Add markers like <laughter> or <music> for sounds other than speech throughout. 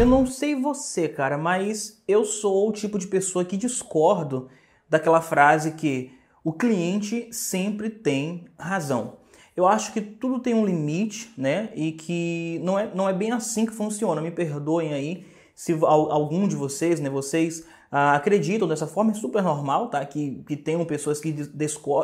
Eu não sei você, cara, mas eu sou o tipo de pessoa que discordo daquela frase que o cliente sempre tem razão. Eu acho que tudo tem um limite, né? E que não é, não é bem assim que funciona. Me perdoem aí se algum de vocês, né? Vocês ah, acreditam dessa forma, é super normal, tá? Que, que tenham pessoas que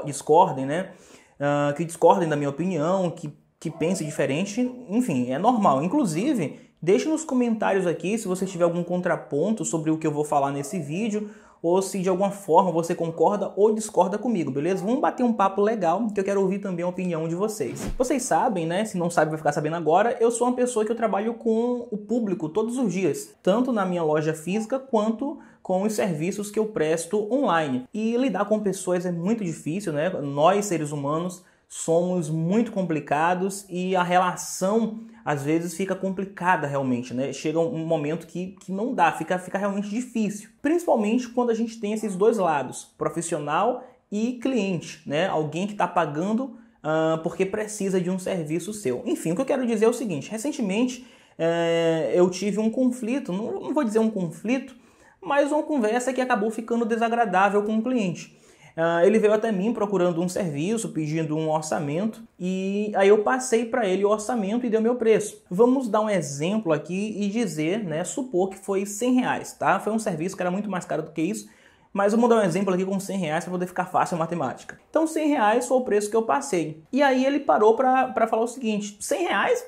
discordem, né? Ah, que discordem da minha opinião, que, que pensem diferente. Enfim, é normal. Inclusive, Deixe nos comentários aqui se você tiver algum contraponto sobre o que eu vou falar nesse vídeo ou se de alguma forma você concorda ou discorda comigo, beleza? Vamos bater um papo legal, que eu quero ouvir também a opinião de vocês. Vocês sabem, né? Se não sabe, vai ficar sabendo agora. Eu sou uma pessoa que eu trabalho com o público todos os dias, tanto na minha loja física quanto com os serviços que eu presto online. E lidar com pessoas é muito difícil, né? Nós, seres humanos, somos muito complicados e a relação às vezes fica complicada realmente, né? Chega um momento que, que não dá, fica, fica realmente difícil. Principalmente quando a gente tem esses dois lados, profissional e cliente, né? Alguém que está pagando uh, porque precisa de um serviço seu. Enfim, o que eu quero dizer é o seguinte: recentemente é, eu tive um conflito, não, não vou dizer um conflito, mas uma conversa que acabou ficando desagradável com o cliente. Uh, ele veio até mim procurando um serviço, pedindo um orçamento, e aí eu passei para ele o orçamento e deu meu preço. Vamos dar um exemplo aqui e dizer, né, supor que foi 100 reais, tá? Foi um serviço que era muito mais caro do que isso, mas vamos dar um exemplo aqui com 100 reais para poder ficar fácil a matemática. Então 100 reais foi o preço que eu passei. E aí ele parou para falar o seguinte, 100 reais?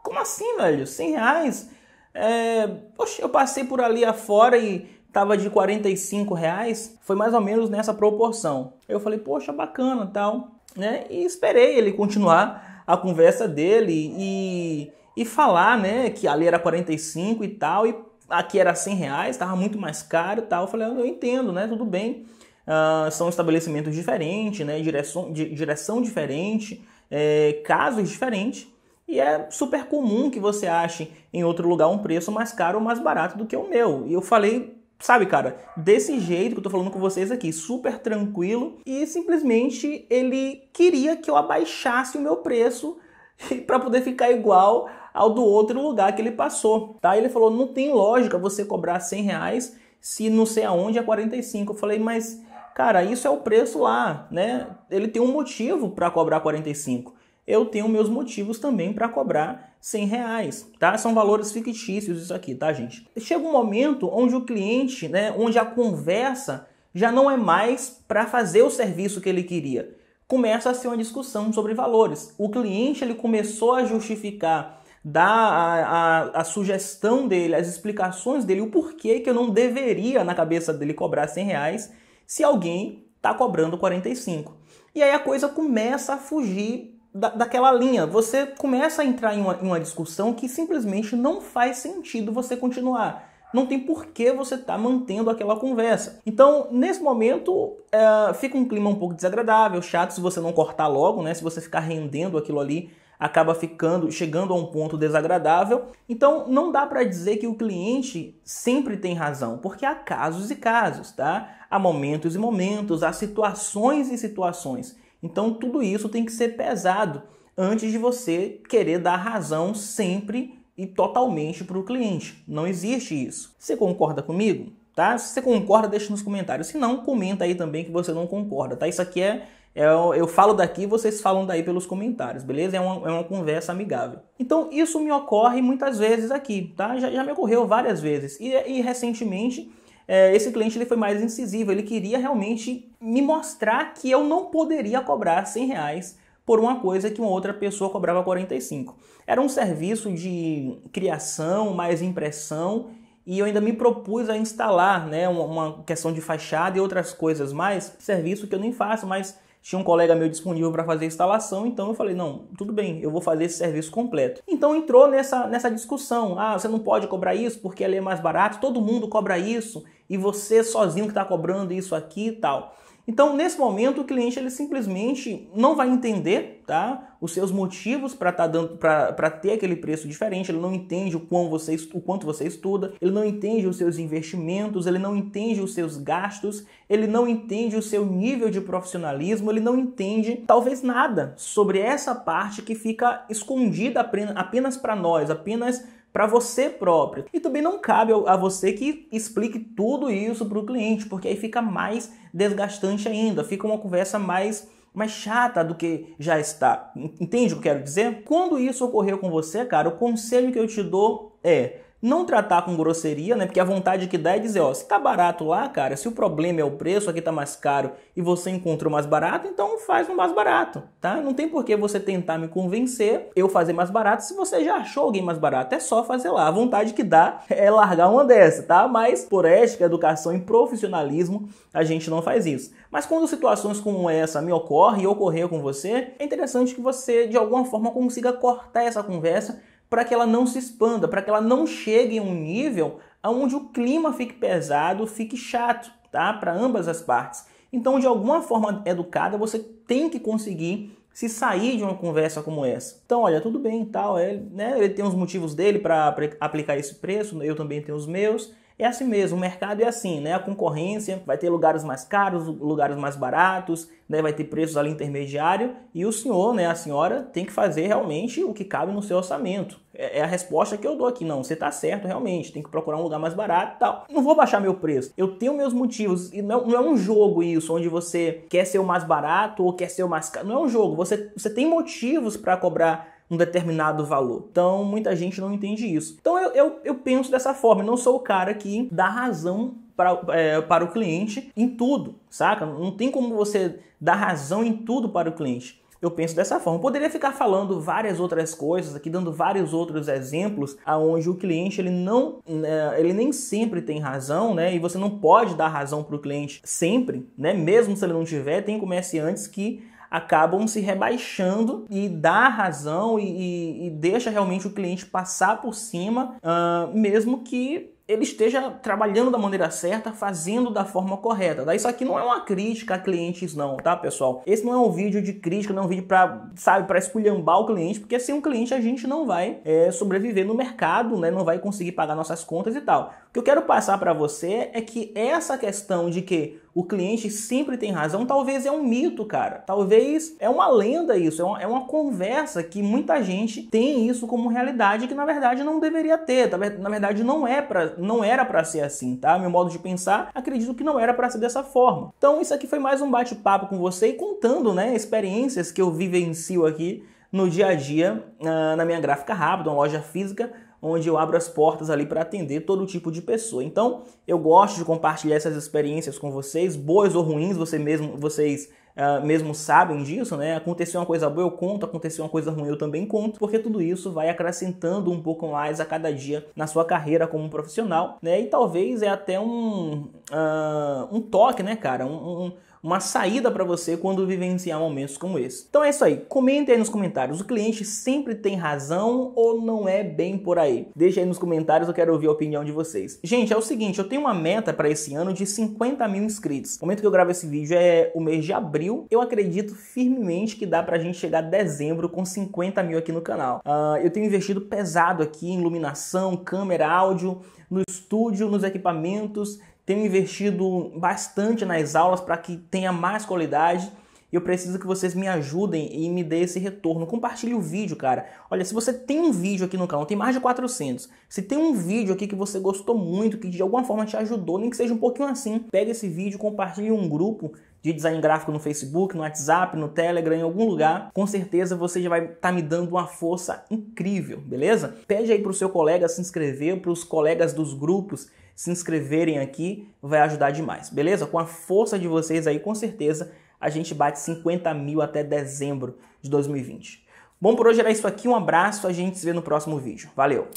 Como assim, velho? 100 reais? É, poxa, eu passei por ali afora e tava de 45 reais, foi mais ou menos nessa proporção. Eu falei, poxa, bacana tal, né? E esperei ele continuar a conversa dele e, e falar, né, que ali era 45 e tal, e aqui era 100 reais, tava muito mais caro e tal. Eu falei, eu entendo, né, tudo bem. Uh, são estabelecimentos diferentes, né, direção, direção diferente, é, casos diferentes. E é super comum que você ache em outro lugar um preço mais caro ou mais barato do que o meu. E eu falei Sabe, cara, desse jeito que eu tô falando com vocês aqui, super tranquilo, e simplesmente ele queria que eu abaixasse o meu preço <laughs> para poder ficar igual ao do outro lugar que ele passou, tá? Ele falou, não tem lógica você cobrar 100 reais se não sei aonde é 45. Eu falei, mas, cara, isso é o preço lá, né? Ele tem um motivo para cobrar 45 eu tenho meus motivos também para cobrar 100 reais, tá? São valores fictícios isso aqui, tá, gente? Chega um momento onde o cliente, né, onde a conversa já não é mais para fazer o serviço que ele queria. Começa a ser uma discussão sobre valores. O cliente ele começou a justificar, dar a, a, a sugestão dele, as explicações dele, o porquê que eu não deveria, na cabeça dele, cobrar 100 reais se alguém está cobrando 45. E aí a coisa começa a fugir da, daquela linha. Você começa a entrar em uma, em uma, discussão que simplesmente não faz sentido você continuar. Não tem por que você estar tá mantendo aquela conversa. Então, nesse momento, é, fica um clima um pouco desagradável, chato se você não cortar logo, né? Se você ficar rendendo aquilo ali, acaba ficando, chegando a um ponto desagradável. Então, não dá para dizer que o cliente sempre tem razão, porque há casos e casos, tá? Há momentos e momentos, há situações e situações. Então tudo isso tem que ser pesado antes de você querer dar razão sempre e totalmente para o cliente. Não existe isso. Você concorda comigo? Tá? Se você concorda, deixa nos comentários. Se não, comenta aí também que você não concorda, tá? Isso aqui é, é eu falo daqui, vocês falam daí pelos comentários, beleza? É uma, é uma conversa amigável. Então isso me ocorre muitas vezes aqui, tá? Já, já me ocorreu várias vezes. E, e recentemente é, esse cliente ele foi mais incisivo, ele queria realmente me mostrar que eu não poderia cobrar 100 reais por uma coisa que uma outra pessoa cobrava 45. Era um serviço de criação, mais impressão, e eu ainda me propus a instalar né, uma questão de fachada e outras coisas mais, serviço que eu nem faço, mas tinha um colega meu disponível para fazer a instalação, então eu falei, não, tudo bem, eu vou fazer esse serviço completo. Então entrou nessa, nessa discussão, ah, você não pode cobrar isso porque ele é mais barato, todo mundo cobra isso, e você sozinho que está cobrando isso aqui e tal. Então, nesse momento, o cliente ele simplesmente não vai entender tá, os seus motivos para tá dando para ter aquele preço diferente, ele não entende o, quão você, o quanto você estuda, ele não entende os seus investimentos, ele não entende os seus gastos, ele não entende o seu nível de profissionalismo, ele não entende talvez nada sobre essa parte que fica escondida apenas para nós, apenas para você próprio. E também não cabe a você que explique tudo isso para o cliente, porque aí fica mais desgastante ainda, fica uma conversa mais mais chata do que já está. Entende o que eu quero dizer? Quando isso ocorreu com você, cara, o conselho que eu te dou é não tratar com grosseria, né? Porque a vontade que dá é dizer, ó, se tá barato lá, cara, se o problema é o preço, aqui tá mais caro e você encontrou mais barato, então faz um mais barato, tá? Não tem por que você tentar me convencer eu fazer mais barato se você já achou alguém mais barato, é só fazer lá. A vontade que dá <laughs> é largar uma dessa, tá? Mas por ética, educação e profissionalismo, a gente não faz isso. Mas quando situações como essa me ocorrem e ocorrer com você, é interessante que você de alguma forma consiga cortar essa conversa para que ela não se expanda, para que ela não chegue em um nível onde o clima fique pesado, fique chato, tá? Para ambas as partes. Então, de alguma forma educada, você tem que conseguir se sair de uma conversa como essa. Então, olha, tudo bem, tal, ele, né, ele tem os motivos dele para aplicar esse preço, eu também tenho os meus. É assim mesmo, o mercado é assim, né? A concorrência vai ter lugares mais caros, lugares mais baratos, né? vai ter preços ali intermediário e o senhor, né, a senhora tem que fazer realmente o que cabe no seu orçamento. É, é a resposta que eu dou aqui, não, você está certo realmente, tem que procurar um lugar mais barato e tal. Não vou baixar meu preço, eu tenho meus motivos e não, não é um jogo isso, onde você quer ser o mais barato ou quer ser o mais caro, não é um jogo, você, você tem motivos para cobrar um determinado valor. Então, muita gente não entende isso. Então, eu, eu, eu penso dessa forma. Eu não sou o cara que dá razão para, é, para o cliente em tudo, saca? Não tem como você dar razão em tudo para o cliente. Eu penso dessa forma. Eu poderia ficar falando várias outras coisas aqui, dando vários outros exemplos aonde o cliente ele não, né, ele nem sempre tem razão, né? E você não pode dar razão para o cliente sempre, né? Mesmo se ele não tiver, tem comerciantes que acabam se rebaixando e dá razão e, e, e deixa realmente o cliente passar por cima, uh, mesmo que ele esteja trabalhando da maneira certa, fazendo da forma correta. Tá? Isso aqui não é uma crítica a clientes não, tá, pessoal? Esse não é um vídeo de crítica, não é um vídeo para, sabe, para esculhambar o cliente, porque sem um cliente a gente não vai é, sobreviver no mercado, né? Não vai conseguir pagar nossas contas e tal. O que eu quero passar para você é que essa questão de que o cliente sempre tem razão, talvez é um mito, cara. Talvez é uma lenda isso, é uma, é uma conversa que muita gente tem isso como realidade que na verdade não deveria ter. Na verdade não é para não era para ser assim, tá? Meu modo de pensar, acredito que não era para ser dessa forma. Então isso aqui foi mais um bate-papo com você e contando, né, experiências que eu vivencio aqui no dia a dia uh, na minha gráfica rápida, uma loja física onde eu abro as portas ali para atender todo tipo de pessoa. Então, eu gosto de compartilhar essas experiências com vocês, boas ou ruins, você mesmo, vocês uh, mesmo sabem disso, né? Aconteceu uma coisa boa, eu conto, aconteceu uma coisa ruim, eu também conto, porque tudo isso vai acrescentando um pouco mais a cada dia na sua carreira como profissional, né? E talvez é até um, uh, um toque, né, cara? um, um uma saída para você quando vivenciar momentos como esse. Então é isso aí. Comente aí nos comentários. O cliente sempre tem razão ou não é bem por aí? Deixa aí nos comentários, eu quero ouvir a opinião de vocês. Gente, é o seguinte, eu tenho uma meta para esse ano de 50 mil inscritos. O momento que eu gravo esse vídeo é o mês de abril. Eu acredito firmemente que dá pra gente chegar a dezembro com 50 mil aqui no canal. Uh, eu tenho investido pesado aqui em iluminação, câmera, áudio, no estúdio, nos equipamentos tenho investido bastante nas aulas para que tenha mais qualidade. E eu preciso que vocês me ajudem e me dê esse retorno. Compartilhe o vídeo, cara. Olha, se você tem um vídeo aqui no canal, tem mais de 400. Se tem um vídeo aqui que você gostou muito, que de alguma forma te ajudou, nem que seja um pouquinho assim, pega esse vídeo, compartilhe em um grupo de design gráfico no Facebook, no WhatsApp, no Telegram, em algum lugar, com certeza você já vai estar tá me dando uma força incrível, beleza? Pede aí para o seu colega se inscrever, para os colegas dos grupos se inscreverem aqui, vai ajudar demais, beleza? Com a força de vocês aí, com certeza, a gente bate 50 mil até dezembro de 2020. Bom, por hoje era isso aqui, um abraço, a gente se vê no próximo vídeo. Valeu!